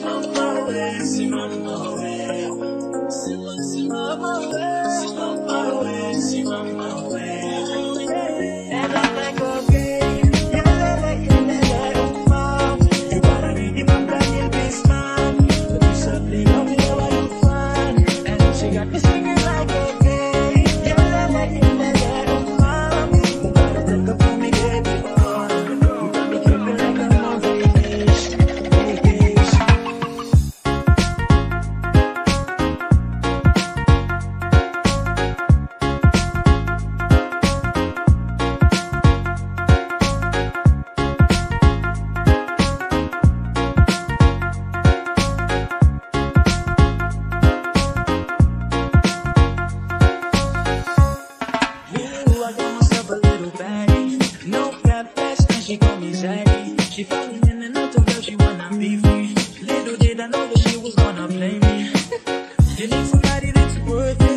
Simama we, simama. Simama, simama we. she call me Zaddy. She found me in another girl, she wanna be free. Little did I know that she was gonna play me. you need somebody that's worth it.